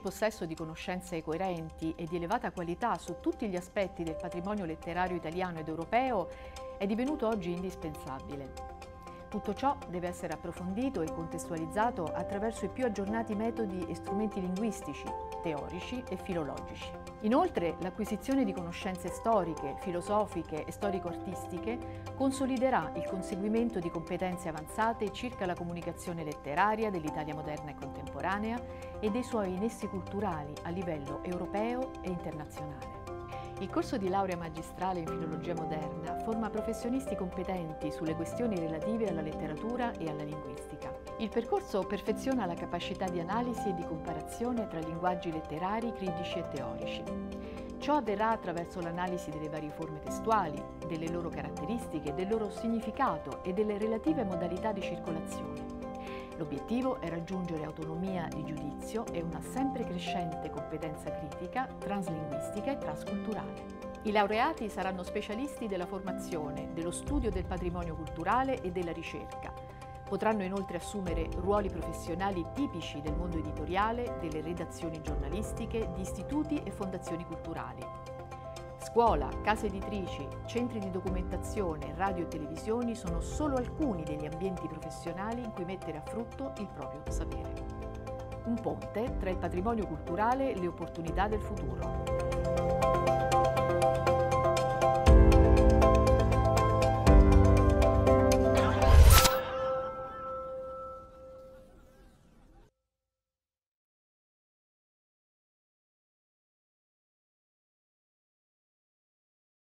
possesso di conoscenze coerenti e di elevata qualità su tutti gli aspetti del patrimonio letterario italiano ed europeo è divenuto oggi indispensabile. Tutto ciò deve essere approfondito e contestualizzato attraverso i più aggiornati metodi e strumenti linguistici, teorici e filologici. Inoltre, l'acquisizione di conoscenze storiche, filosofiche e storico-artistiche consoliderà il conseguimento di competenze avanzate circa la comunicazione letteraria dell'Italia moderna e contemporanea e dei suoi nessi culturali a livello europeo e internazionale. Il corso di laurea magistrale in filologia moderna forma professionisti competenti sulle questioni relative alla letteratura e alla linguistica. Il percorso perfeziona la capacità di analisi e di comparazione tra linguaggi letterari, critici e teorici. Ciò avverrà attraverso l'analisi delle varie forme testuali, delle loro caratteristiche, del loro significato e delle relative modalità di circolazione. L'obiettivo è raggiungere autonomia di giudizio e una sempre crescente competenza critica, translinguistica e transculturale. I laureati saranno specialisti della formazione, dello studio del patrimonio culturale e della ricerca. Potranno inoltre assumere ruoli professionali tipici del mondo editoriale, delle redazioni giornalistiche, di istituti e fondazioni culturali. Scuola, case editrici, centri di documentazione, radio e televisioni sono solo alcuni degli ambienti professionali in cui mettere a frutto il proprio sapere. Un ponte tra il patrimonio culturale e le opportunità del futuro.